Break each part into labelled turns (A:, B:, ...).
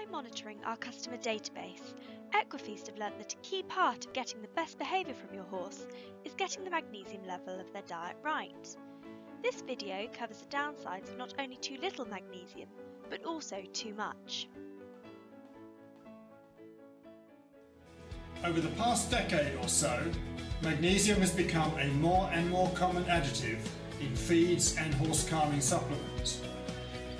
A: By monitoring our customer database, Equifeast have learnt that a key part of getting the best behaviour from your horse is getting the magnesium level of their diet right. This video covers the downsides of not only too little magnesium, but also too much.
B: Over the past decade or so, magnesium has become a more and more common additive in feeds and horse calming supplements.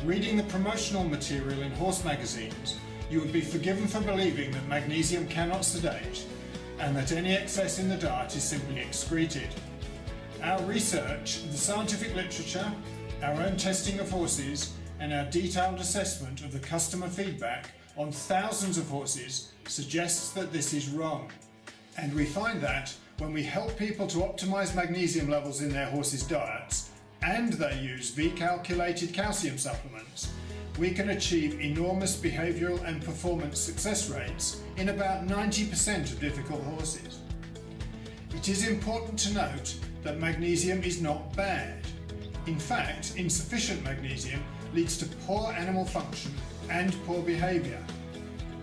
B: Reading the promotional material in horse magazines, you would be forgiven for believing that magnesium cannot sedate and that any excess in the diet is simply excreted. Our research, the scientific literature, our own testing of horses, and our detailed assessment of the customer feedback on thousands of horses suggests that this is wrong. And we find that when we help people to optimize magnesium levels in their horses' diets, and they use V-calculated calcium supplements, we can achieve enormous behavioural and performance success rates in about 90% of difficult horses. It is important to note that magnesium is not bad. In fact, insufficient magnesium leads to poor animal function and poor behaviour.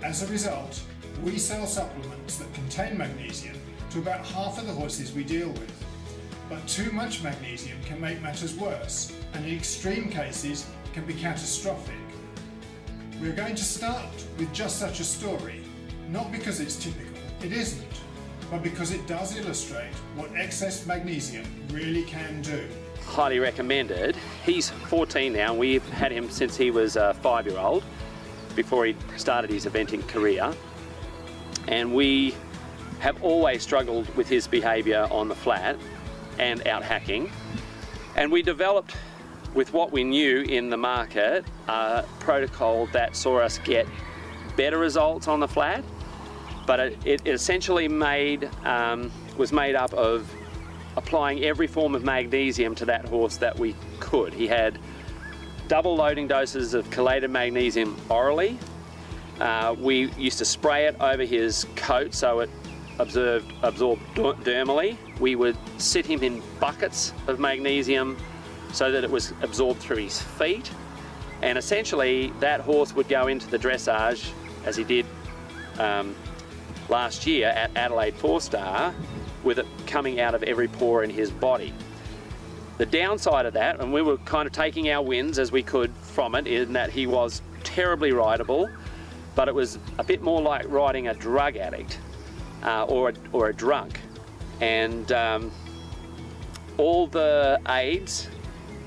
B: As a result, we sell supplements that contain magnesium to about half of the horses we deal with. But too much magnesium can make matters worse, and in extreme cases can be catastrophic. We're going to start with just such a story, not because it's typical, it isn't, but because it does illustrate what excess magnesium really can do.
C: Highly recommended. He's 14 now, we've had him since he was a five year old, before he started his eventing career. And we have always struggled with his behaviour on the flat and out hacking. And we developed, with what we knew in the market, a protocol that saw us get better results on the flat, but it, it essentially made um, was made up of applying every form of magnesium to that horse that we could. He had double loading doses of chelated magnesium orally. Uh, we used to spray it over his coat so it observed, absorbed dermally. We would sit him in buckets of magnesium so that it was absorbed through his feet. And essentially, that horse would go into the dressage, as he did um, last year at Adelaide Four Star, with it coming out of every pore in his body. The downside of that, and we were kind of taking our wins as we could from it, in that he was terribly rideable, but it was a bit more like riding a drug addict uh, or, a, or a drunk. And um, all the aids,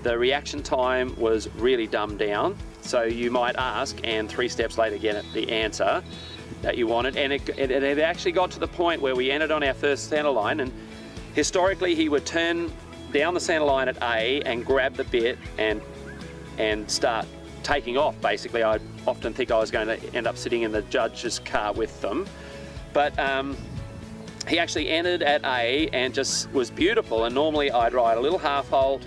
C: the reaction time was really dumbed down. So you might ask, and three steps later get the answer that you wanted. And it, it, it actually got to the point where we entered on our first center line, and historically he would turn down the center line at A and grab the bit and and start taking off. Basically, I often think I was going to end up sitting in the judge's car with them. But um, he actually entered at A and just was beautiful. And normally I'd ride a little half halt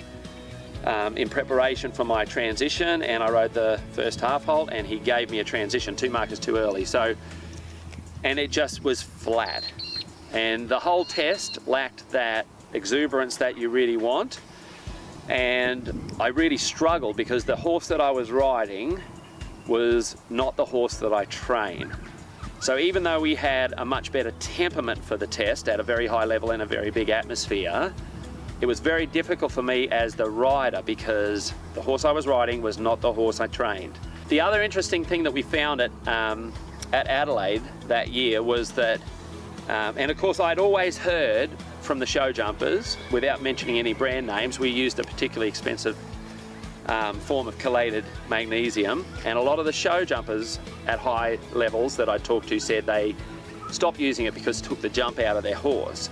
C: um, in preparation for my transition, and I rode the first half halt, and he gave me a transition, two markers too early. So, and it just was flat. And the whole test lacked that exuberance that you really want. And I really struggled because the horse that I was riding was not the horse that I train. So even though we had a much better temperament for the test at a very high level in a very big atmosphere, it was very difficult for me as the rider because the horse I was riding was not the horse I trained. The other interesting thing that we found at, um, at Adelaide that year was that, um, and of course I'd always heard from the show jumpers, without mentioning any brand names, we used a particularly expensive um, form of chelated magnesium. And a lot of the show jumpers at high levels that I talked to said they stopped using it because it took the jump out of their horse.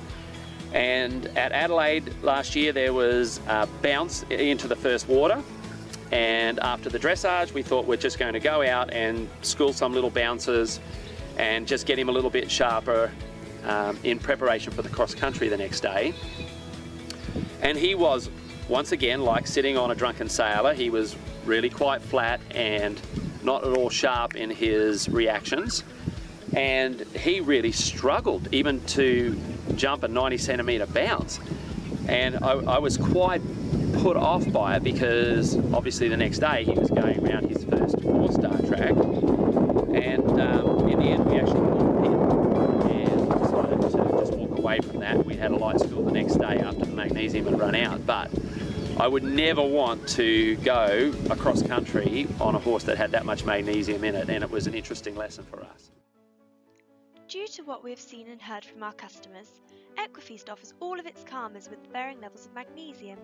C: And at Adelaide last year, there was a bounce into the first water. And after the dressage, we thought we're just going to go out and school some little bouncers and just get him a little bit sharper um, in preparation for the cross country the next day. And he was once again, like sitting on a drunken sailor, he was really quite flat and not at all sharp in his reactions. And he really struggled even to jump a 90 centimeter bounce. And I, I was quite put off by it because obviously the next day he was going around his first four star track. And um, in the end, we actually walked in and decided to just walk away from that. We had a light school the next day after the magnesium had run out. but I would never want to go across country on a horse that had that much magnesium in it, and it was an interesting lesson for us.
A: Due to what we have seen and heard from our customers, Equifeast offers all of its calmers with varying levels of magnesium.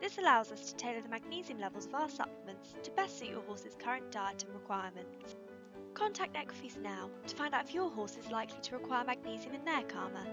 A: This allows us to tailor the magnesium levels of our supplements to best suit your horse's current diet and requirements. Contact Equifeast now to find out if your horse is likely to require magnesium in their calmer.